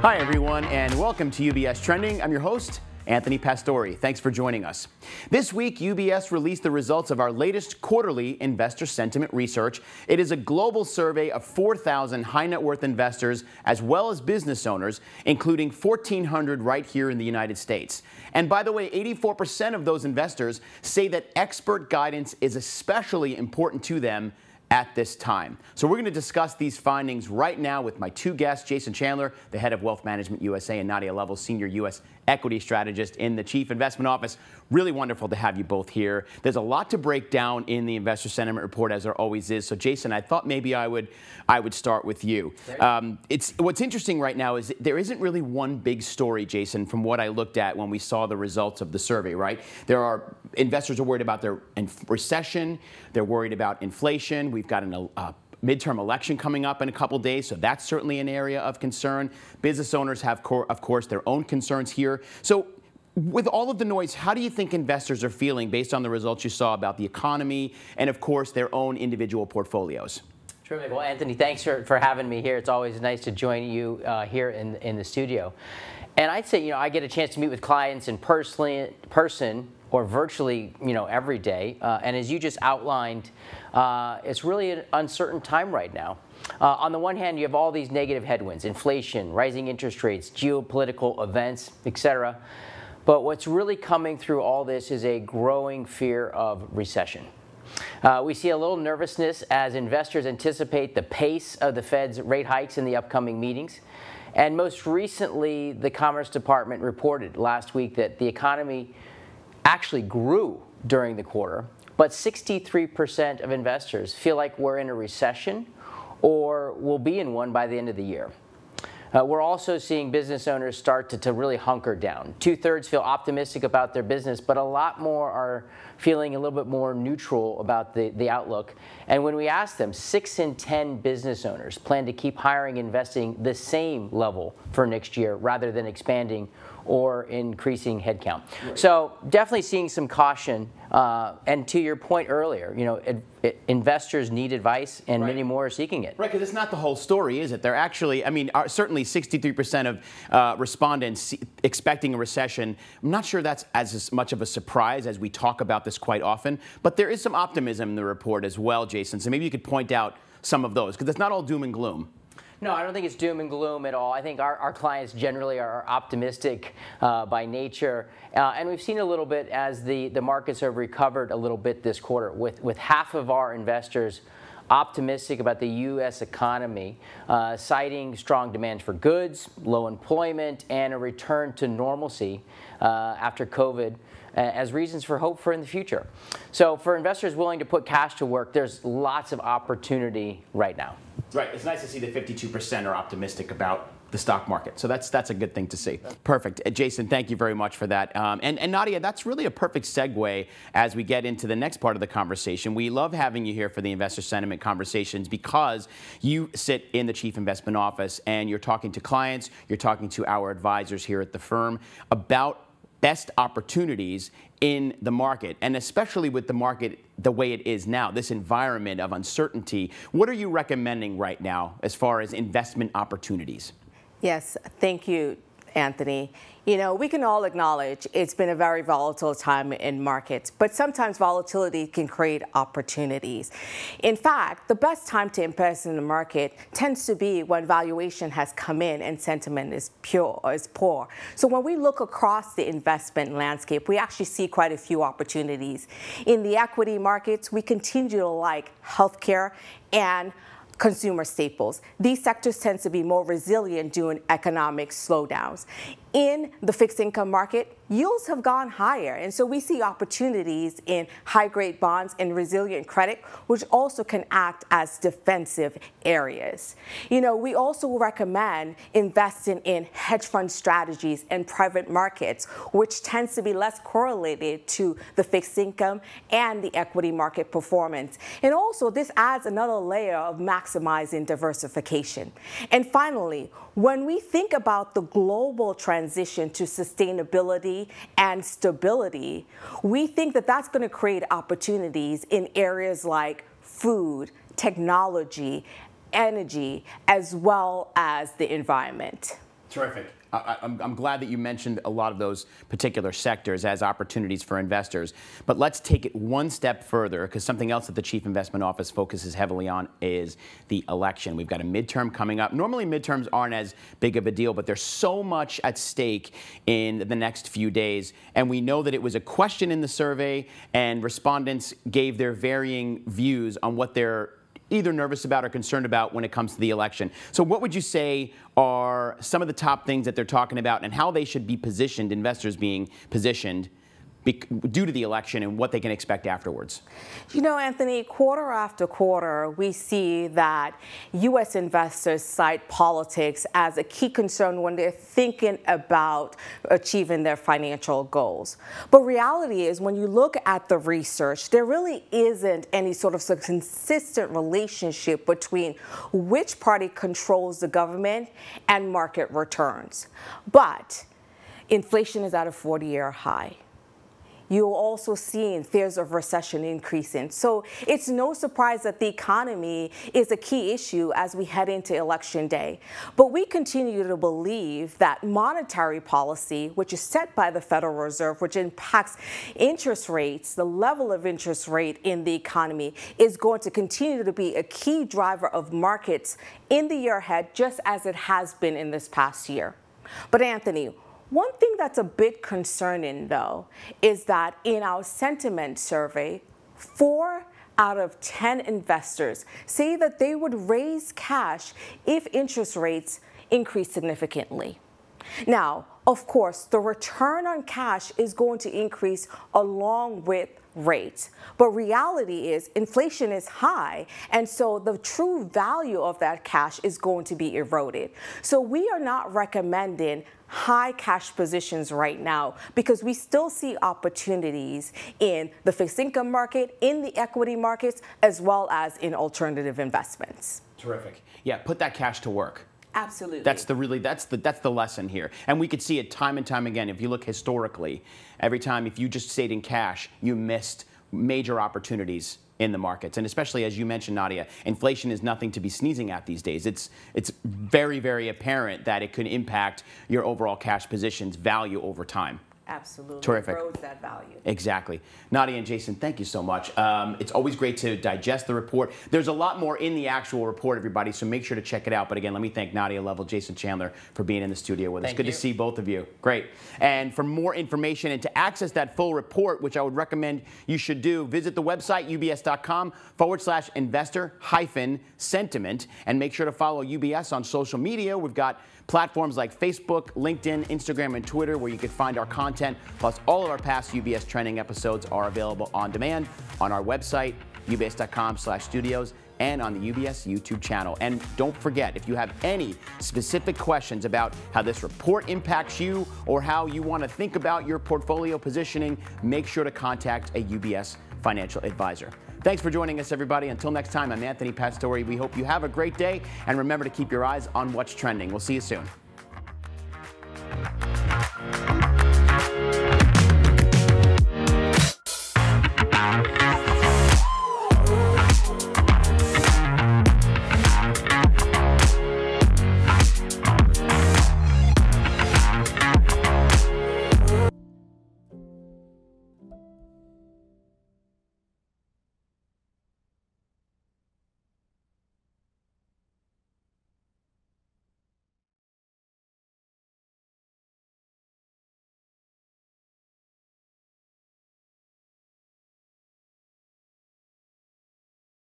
Hi, everyone, and welcome to UBS Trending. I'm your host, Anthony Pastore. Thanks for joining us. This week, UBS released the results of our latest quarterly investor sentiment research. It is a global survey of 4,000 high net worth investors as well as business owners, including 1,400 right here in the United States. And by the way, 84% of those investors say that expert guidance is especially important to them at this time. So we're going to discuss these findings right now with my two guests, Jason Chandler, the head of Wealth Management USA, and Nadia Lovell, senior U.S equity strategist in the Chief Investment Office. Really wonderful to have you both here. There's a lot to break down in the investor sentiment report, as there always is. So, Jason, I thought maybe I would I would start with you. Um, it's what's interesting right now is there isn't really one big story, Jason, from what I looked at when we saw the results of the survey. Right? There are investors are worried about their recession. They're worried about inflation. We've got an uh, midterm election coming up in a couple days, so that's certainly an area of concern. Business owners have, of course, their own concerns here. So with all of the noise, how do you think investors are feeling based on the results you saw about the economy and, of course, their own individual portfolios? Terrific. Well, Anthony, thanks for, for having me here. It's always nice to join you uh, here in, in the studio. And I'd say, you know, I get a chance to meet with clients in personally, person or virtually, you know, every day. Uh, and as you just outlined, uh, it's really an uncertain time right now. Uh, on the one hand, you have all these negative headwinds: inflation, rising interest rates, geopolitical events, etc. But what's really coming through all this is a growing fear of recession. Uh, we see a little nervousness as investors anticipate the pace of the Fed's rate hikes in the upcoming meetings. And most recently, the Commerce Department reported last week that the economy actually grew during the quarter, but 63% of investors feel like we're in a recession or will be in one by the end of the year. Uh, we're also seeing business owners start to, to really hunker down. Two thirds feel optimistic about their business, but a lot more are feeling a little bit more neutral about the, the outlook. And when we ask them, six in 10 business owners plan to keep hiring investing the same level for next year rather than expanding or increasing headcount. Right. So definitely seeing some caution. Uh, and to your point earlier, you know, it, it, investors need advice, and right. many more are seeking it. Right, because it's not the whole story, is it? They're actually, I mean, certainly 63% of uh, respondents expecting a recession. I'm not sure that's as much of a surprise as we talk about this quite often, but there is some optimism in the report as well, Jason. So maybe you could point out some of those, because it's not all doom and gloom. No, I don't think it's doom and gloom at all. I think our, our clients generally are optimistic uh, by nature. Uh, and we've seen a little bit as the, the markets have recovered a little bit this quarter, with, with half of our investors optimistic about the U.S. economy, uh, citing strong demand for goods, low employment, and a return to normalcy uh, after COVID as reasons for hope for in the future. So for investors willing to put cash to work, there's lots of opportunity right now. Right. It's nice to see that 52% are optimistic about the stock market. So that's that's a good thing to see. Perfect. Uh, Jason, thank you very much for that. Um, and, and Nadia, that's really a perfect segue as we get into the next part of the conversation. We love having you here for the investor sentiment conversations because you sit in the chief investment office and you're talking to clients, you're talking to our advisors here at the firm about best opportunities in the market, and especially with the market the way it is now, this environment of uncertainty. What are you recommending right now as far as investment opportunities? Yes, thank you, Anthony. You know, we can all acknowledge it's been a very volatile time in markets, but sometimes volatility can create opportunities. In fact, the best time to invest in the market tends to be when valuation has come in and sentiment is pure or is poor. So when we look across the investment landscape, we actually see quite a few opportunities. In the equity markets, we continue to like healthcare and consumer staples. These sectors tend to be more resilient during economic slowdowns. In the fixed income market, yields have gone higher. And so we see opportunities in high grade bonds and resilient credit, which also can act as defensive areas. You know, we also recommend investing in hedge fund strategies and private markets, which tends to be less correlated to the fixed income and the equity market performance. And also, this adds another layer of maximizing diversification. And finally, when we think about the global transition to sustainability and stability, we think that that's going to create opportunities in areas like food, technology, energy, as well as the environment. Terrific. I, I'm, I'm glad that you mentioned a lot of those particular sectors as opportunities for investors. But let's take it one step further because something else that the Chief Investment Office focuses heavily on is the election. We've got a midterm coming up. Normally, midterms aren't as big of a deal, but there's so much at stake in the next few days. And we know that it was a question in the survey, and respondents gave their varying views on what their either nervous about or concerned about when it comes to the election. So, what would you say are some of the top things that they're talking about and how they should be positioned, investors being positioned due to the election and what they can expect afterwards? You know, Anthony, quarter after quarter, we see that U.S. investors cite politics as a key concern when they're thinking about achieving their financial goals. But reality is, when you look at the research, there really isn't any sort of consistent relationship between which party controls the government and market returns. But inflation is at a 40 year high you're also seeing fears of recession increasing. So it's no surprise that the economy is a key issue as we head into election day. But we continue to believe that monetary policy, which is set by the Federal Reserve, which impacts interest rates, the level of interest rate in the economy, is going to continue to be a key driver of markets in the year ahead, just as it has been in this past year. But Anthony, one thing that's a bit concerning, though, is that in our sentiment survey, four out of 10 investors say that they would raise cash if interest rates increase significantly. Now, of course, the return on cash is going to increase along with rates. But reality is inflation is high, and so the true value of that cash is going to be eroded. So we are not recommending high cash positions right now because we still see opportunities in the fixed income market, in the equity markets, as well as in alternative investments. Terrific. Yeah, put that cash to work. Absolutely. That's the really that's the that's the lesson here. And we could see it time and time again. If you look historically, every time if you just stayed in cash, you missed major opportunities in the markets. And especially as you mentioned, Nadia, inflation is nothing to be sneezing at these days. It's, it's very, very apparent that it could impact your overall cash position's value over time. Absolutely. Terrific. Grows that value. Exactly. Nadia and Jason, thank you so much. Um, it's always great to digest the report. There's a lot more in the actual report, everybody, so make sure to check it out. But again, let me thank Nadia Lovell, Jason Chandler for being in the studio with us. Thank Good you. to see both of you. Great. And for more information and to access that full report, which I would recommend you should do, visit the website ubs.com forward slash investor hyphen sentiment and make sure to follow UBS on social media. We've got Platforms like Facebook, LinkedIn, Instagram, and Twitter, where you can find our content, plus all of our past UBS trending episodes are available on demand on our website, ubs.com/studios and on the UBS YouTube channel. And don't forget, if you have any specific questions about how this report impacts you or how you want to think about your portfolio positioning, make sure to contact a UBS financial advisor. Thanks for joining us, everybody. Until next time, I'm Anthony Pastore. We hope you have a great day, and remember to keep your eyes on what's trending. We'll see you soon.